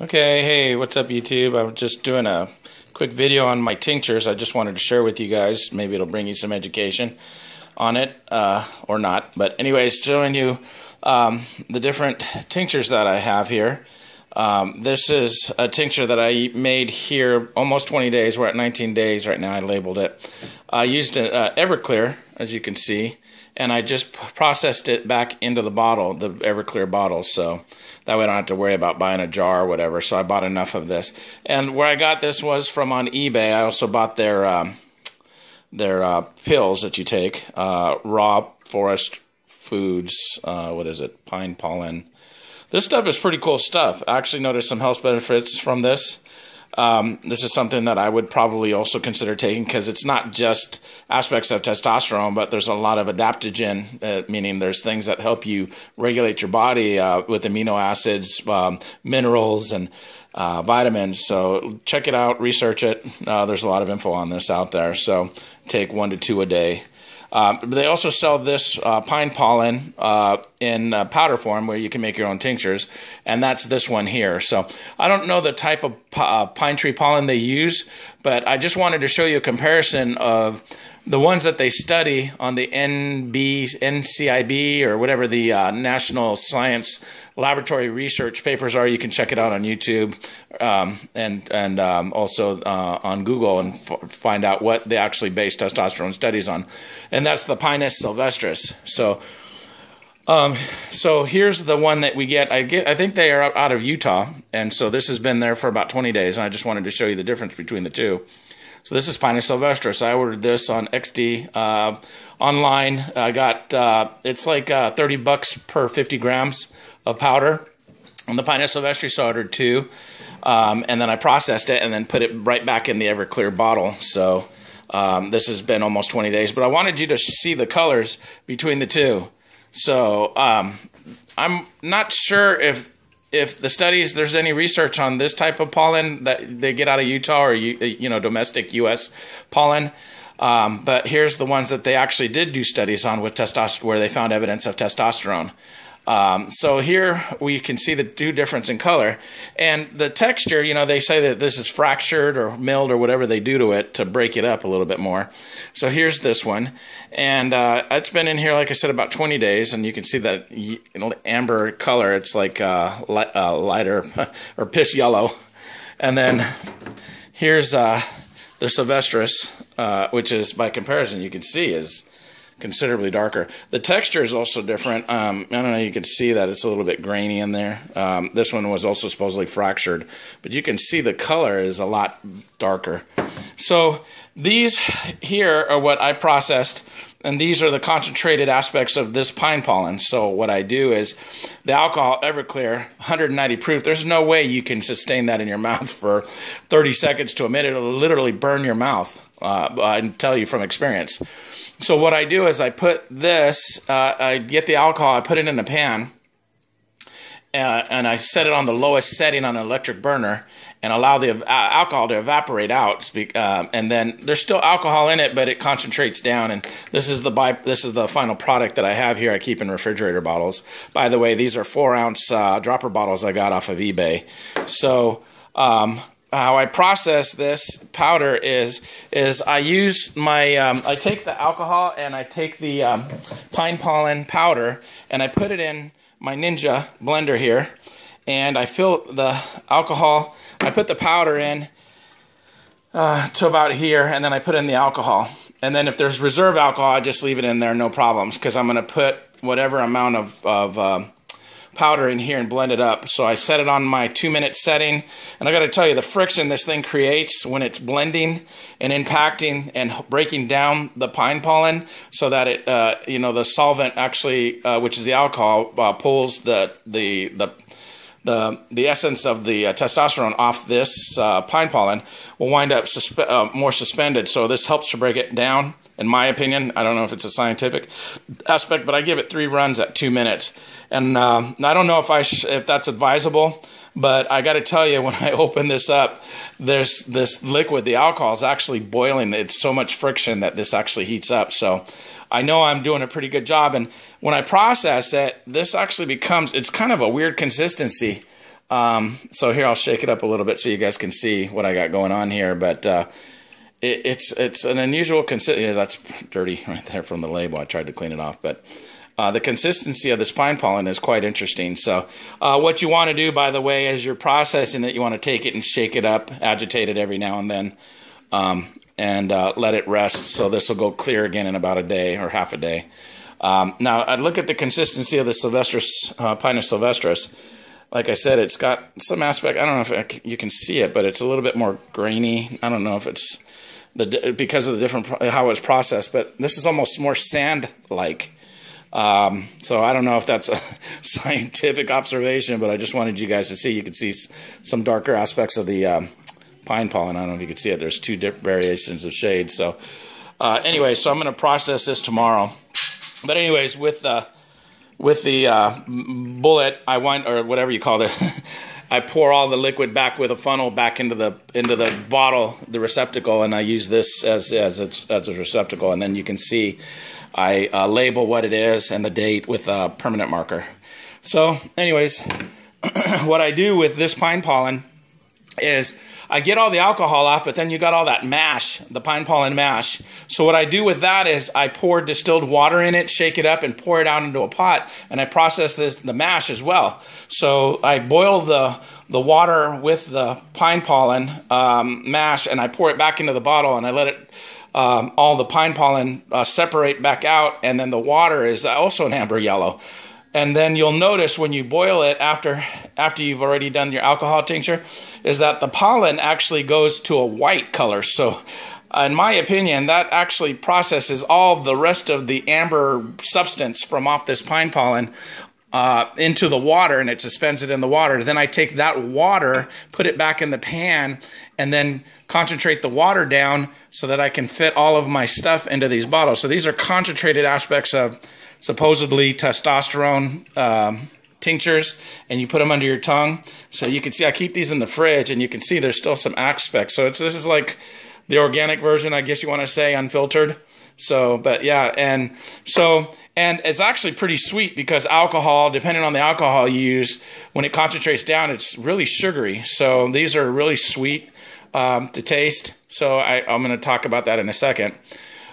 Okay, hey, what's up YouTube? I'm just doing a quick video on my tinctures. I just wanted to share with you guys. Maybe it'll bring you some education on it, uh, or not. But anyways, showing you um, the different tinctures that I have here. Um, this is a tincture that I made here almost 20 days. We're at 19 days right now. I labeled it. I used an uh, Everclear, as you can see and I just processed it back into the bottle, the Everclear bottle, so that way I don't have to worry about buying a jar or whatever. So I bought enough of this, and where I got this was from on eBay. I also bought their um, their uh, pills that you take, uh, raw forest foods. Uh, what is it? Pine pollen. This stuff is pretty cool stuff. I actually noticed some health benefits from this. Um, this is something that I would probably also consider taking because it's not just aspects of testosterone, but there's a lot of adaptogen, uh, meaning there's things that help you regulate your body uh, with amino acids, um, minerals, and uh, vitamins. So check it out, research it. Uh, there's a lot of info on this out there. So take one to two a day. Um, they also sell this uh, pine pollen uh, in uh, powder form where you can make your own tinctures, and that's this one here. So I don't know the type of uh, pine tree pollen they use, but I just wanted to show you a comparison of the ones that they study on the NB, NCIB or whatever the uh, National Science Laboratory Research papers are. You can check it out on YouTube um, and and um, also uh, on Google and find out what they actually base testosterone studies on. And that's the Pinus sylvestris. So. Um, so here's the one that we get. I get. I think they are out of Utah, and so this has been there for about 20 days. And I just wanted to show you the difference between the two. So this is Pinus sylvestris. I ordered this on XD uh, online. I got uh, it's like uh, 30 bucks per 50 grams of powder. On the Pinus sylvestris, I ordered two, um, and then I processed it and then put it right back in the Everclear bottle. So um, this has been almost 20 days, but I wanted you to see the colors between the two. So um, I'm not sure if if the studies there's any research on this type of pollen that they get out of Utah or you know domestic U.S. pollen. Um, but here's the ones that they actually did do studies on with testosterone, where they found evidence of testosterone. Um, so here we can see the two difference in color and the texture. You know, they say that this is fractured or milled or whatever they do to it to break it up a little bit more. So here's this one, and uh, it's been in here, like I said, about 20 days, and you can see that amber color. It's like uh, uh, lighter or piss yellow, and then here's uh, the Sylvestris, uh, which is by comparison you can see is considerably darker. The texture is also different. Um, I don't know, you can see that it's a little bit grainy in there. Um, this one was also supposedly fractured, but you can see the color is a lot darker. So these here are what I processed, and these are the concentrated aspects of this pine pollen. So what I do is the alcohol Everclear, 190 proof. There's no way you can sustain that in your mouth for 30 seconds to a minute. It'll literally burn your mouth. Uh, I can tell you from experience. So what I do is I put this, uh, I get the alcohol, I put it in a pan, uh, and I set it on the lowest setting on an electric burner, and allow the uh, alcohol to evaporate out. Um, and then there's still alcohol in it, but it concentrates down. And this is the this is the final product that I have here. I keep in refrigerator bottles. By the way, these are four ounce uh, dropper bottles I got off of eBay. So. Um, how I process this powder is is I use my um, I take the alcohol and I take the um, pine pollen powder and I put it in my Ninja blender here and I fill the alcohol. I put the powder in uh, to about here and then I put in the alcohol. And then if there's reserve alcohol I just leave it in there no problems because I'm going to put whatever amount of, of um, powder in here and blend it up. So I set it on my two minute setting. And I got to tell you, the friction this thing creates when it's blending and impacting and breaking down the pine pollen so that it, uh, you know, the solvent actually, uh, which is the alcohol, uh, pulls the, the, the, the, the essence of the uh, testosterone off this uh, pine pollen will wind up suspe uh, more suspended. So this helps to break it down, in my opinion. I don't know if it's a scientific aspect, but I give it three runs at two minutes. And uh, I don't know if I if that's advisable, but I got to tell you, when I open this up, there's this liquid, the alcohol is actually boiling. It's so much friction that this actually heats up. So I know I'm doing a pretty good job. And when I process it, this actually becomes, it's kind of a weird consistency. Um, so here I'll shake it up a little bit so you guys can see what I got going on here. But uh, it, it's it's an unusual consistency. That's dirty right there from the label. I tried to clean it off, but uh, the consistency of this pine pollen is quite interesting. So uh, what you want to do, by the way, as you're processing it, you want to take it and shake it up, agitate it every now and then, um, and uh, let it rest. So this will go clear again in about a day or half a day. Um, now, I look at the consistency of the Sylvestris, uh, Pinus sylvestris like I said, it's got some aspect. I don't know if you can see it, but it's a little bit more grainy. I don't know if it's the because of the different how it's processed, but this is almost more sand-like. Um, so I don't know if that's a scientific observation, but I just wanted you guys to see. You can see some darker aspects of the um, pine pollen. I don't know if you can see it. There's two different variations of shade. So uh, anyway, so I'm going to process this tomorrow. But anyways, with uh, with the uh, bullet, I want or whatever you call it. I pour all the liquid back with a funnel back into the into the bottle, the receptacle, and I use this as as a, as a receptacle. And then you can see I uh, label what it is and the date with a permanent marker. So, anyways, what I do with this pine pollen is I get all the alcohol off, but then you got all that mash, the pine pollen mash. So what I do with that is I pour distilled water in it, shake it up, and pour it out into a pot, and I process this the mash as well. So I boil the the water with the pine pollen um, mash, and I pour it back into the bottle, and I let it um, all the pine pollen uh, separate back out, and then the water is also an amber yellow. And then you'll notice when you boil it after after you've already done your alcohol tincture, is that the pollen actually goes to a white color. So, in my opinion, that actually processes all the rest of the amber substance from off this pine pollen uh, into the water and it suspends it in the water. Then I take that water, put it back in the pan, and then concentrate the water down so that I can fit all of my stuff into these bottles. So these are concentrated aspects of supposedly testosterone um, tinctures and you put them under your tongue. So you can see I keep these in the fridge and you can see there's still some aspects. So it's this is like the organic version, I guess you want to say, unfiltered. So, but yeah, and so and it's actually pretty sweet because alcohol, depending on the alcohol you use, when it concentrates down, it's really sugary. So these are really sweet um, to taste. So I, am going to talk about that in a second.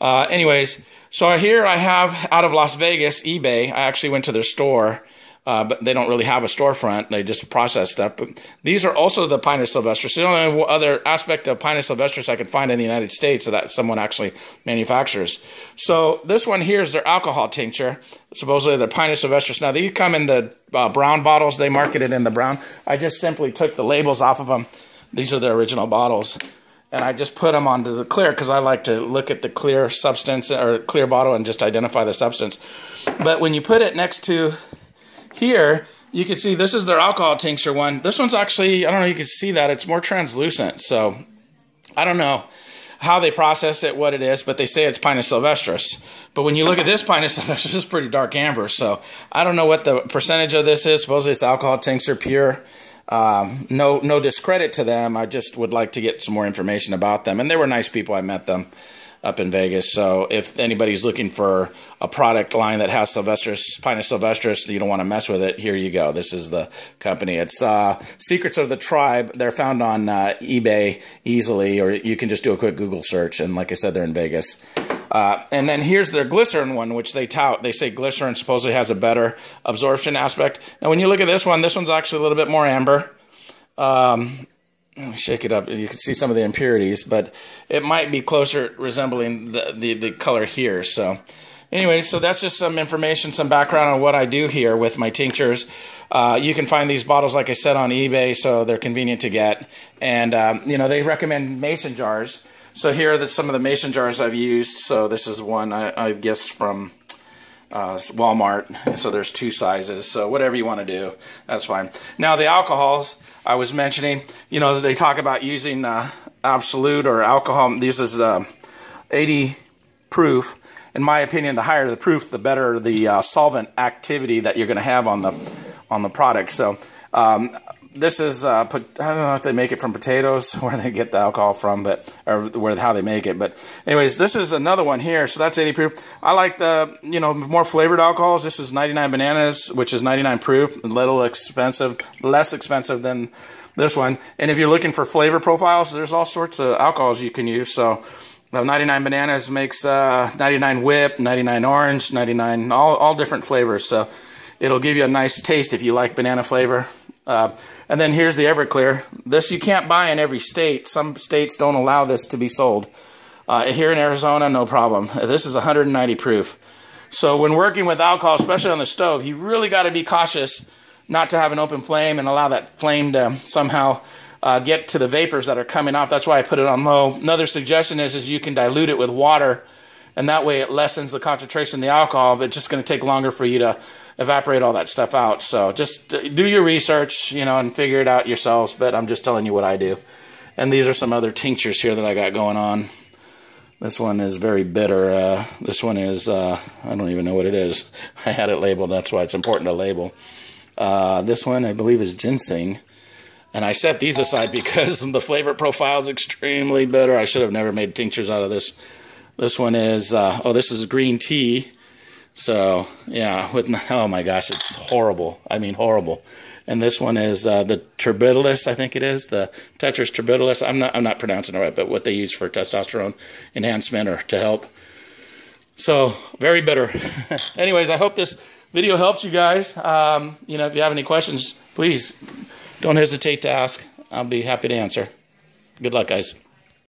Uh, anyways, so here I have out of Las Vegas eBay. I actually went to their store uh, but they don't really have a storefront. They just process stuff. But these are also the Pinus sylvestris. The only other aspect of Pinus sylvestris I could find in the United States that someone actually manufactures. So this one here is their alcohol tincture. Supposedly the Pinus sylvestris. Now these come in the uh, brown bottles. They market it in the brown. I just simply took the labels off of them. These are the original bottles. And I just put them onto the clear because I like to look at the clear substance or clear bottle and just identify the substance. But when you put it next to here, you can see this is their alcohol tincture one. This one's actually, I don't know you can see that, it's more translucent. So I don't know how they process it, what it is, but they say it's Pinus sylvestris. But when you look at this Pinus sylvestris, it's pretty dark amber. So I don't know what the percentage of this is. Supposedly it's alcohol tincture pure. Um, no, no discredit to them. I just would like to get some more information about them. And they were nice people. I met them up in Vegas. So if anybody's looking for a product line that has Sylvestris, Pinus sylvestris, you don't want to mess with it, here you go. This is the company. It's uh, Secrets of the Tribe. They're found on uh, eBay easily, or you can just do a quick Google search. And like I said, they're in Vegas. Uh, and then here's their glycerin one, which they tout. They say glycerin supposedly has a better absorption aspect. Now, when you look at this one, this one's actually a little bit more amber. Um, shake it up. And you can see some of the impurities, but it might be closer resembling the, the, the color here. So anyway, so that's just some information, some background on what I do here with my tinctures. Uh, you can find these bottles, like I said, on eBay, so they're convenient to get. And, um, you know, they recommend mason jars. So here are the, some of the mason jars I've used. So this is one I, I guess from uh, Walmart. So there's two sizes. So whatever you want to do, that's fine. Now the alcohols, I was mentioning, you know, they talk about using uh, Absolut or alcohol. This is uh, 80 proof. In my opinion, the higher the proof, the better the uh, solvent activity that you're going to have on the on the product. So um, this is uh, put, I don't know if they make it from potatoes, where they get the alcohol from, but or where how they make it. But anyways, this is another one here. So that's 80 proof. I like the you know more flavored alcohols. This is 99 bananas, which is 99 proof, a little expensive, less expensive than this one. And if you're looking for flavor profiles, there's all sorts of alcohols you can use. So. 99 bananas makes uh, 99 whip, 99 orange, 99 all all different flavors. So it'll give you a nice taste if you like banana flavor. Uh, and then here's the Everclear. This you can't buy in every state. Some states don't allow this to be sold. Uh, here in Arizona, no problem. This is 190 proof. So when working with alcohol, especially on the stove, you really got to be cautious not to have an open flame and allow that flame to somehow uh, get to the vapors that are coming off. That's why I put it on low. Another suggestion is, is you can dilute it with water, and that way it lessens the concentration of the alcohol, but it's just going to take longer for you to evaporate all that stuff out. So just do your research, you know, and figure it out yourselves. But I'm just telling you what I do. And these are some other tinctures here that I got going on. This one is very bitter. Uh, this one is, uh, I don't even know what it is. I had it labeled. That's why it's important to label. Uh, this one, I believe, is ginseng. And I set these aside because the flavor profile is extremely bitter. I should have never made tinctures out of this. This one is, uh, oh, this is green tea. So yeah, with oh my gosh, it's horrible. I mean horrible. And this one is uh, the terbinafine, I think it is the Tetris terbinafine. I'm not I'm not pronouncing it right, but what they use for testosterone enhancement or to help. So very bitter. Anyways, I hope this video helps you guys. Um, you know, if you have any questions, please don't hesitate to ask. I'll be happy to answer. Good luck, guys.